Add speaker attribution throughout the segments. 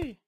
Speaker 1: Hey!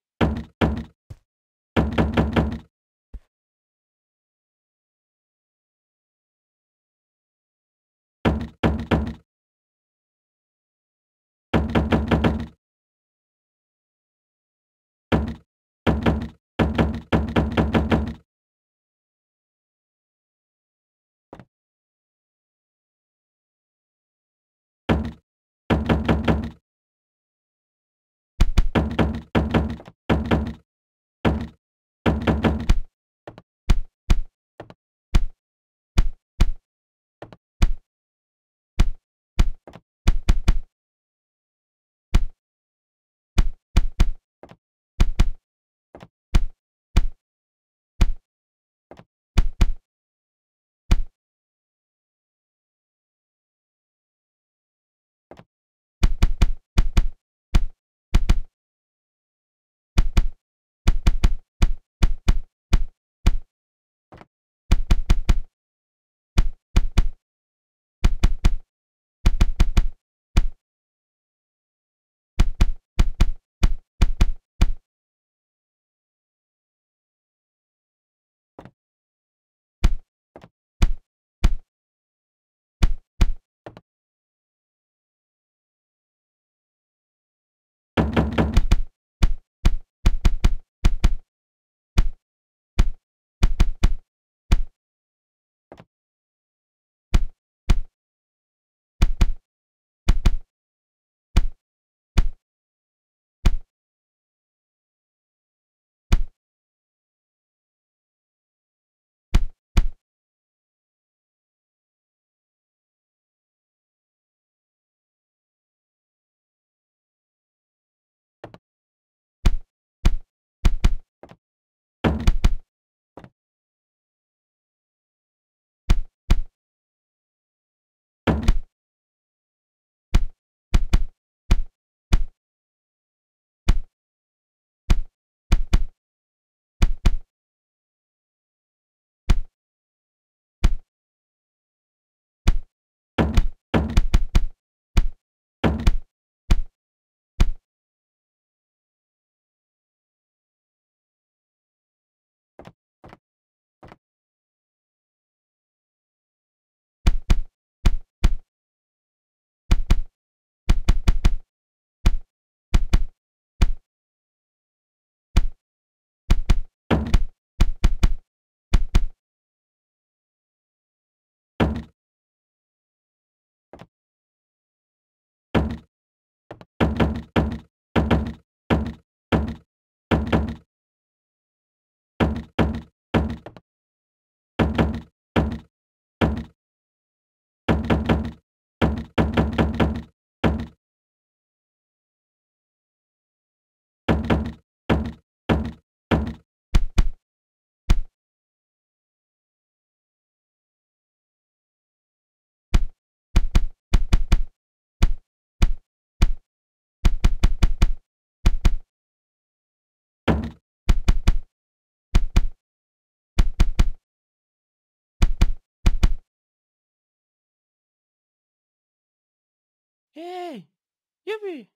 Speaker 1: Yippee!